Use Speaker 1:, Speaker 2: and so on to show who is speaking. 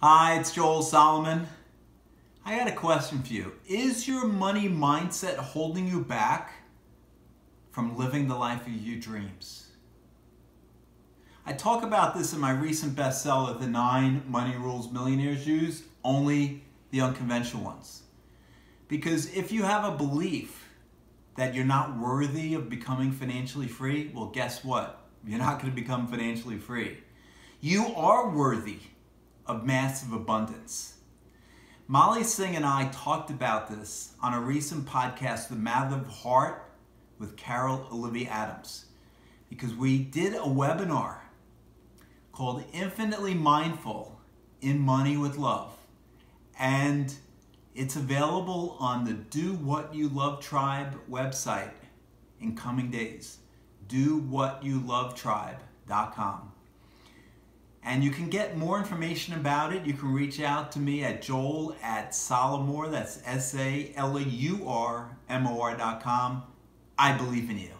Speaker 1: Hi, it's Joel Solomon. I got a question for you. Is your money mindset holding you back from living the life of your dreams? I talk about this in my recent bestseller, The Nine Money Rules Millionaires Use, only the unconventional ones. Because if you have a belief that you're not worthy of becoming financially free, well, guess what? You're not going to become financially free. You are worthy of massive abundance. Molly Singh and I talked about this on a recent podcast, The Matter of Heart, with Carol Olivia Adams, because we did a webinar called Infinitely Mindful in Money with Love. And it's available on the Do What You Love Tribe website in coming days. DoWhatYouLoveTribe.com. And you can get more information about it. You can reach out to me at joel at Salamour, that's S A L A U R M O R dot com. I believe in you.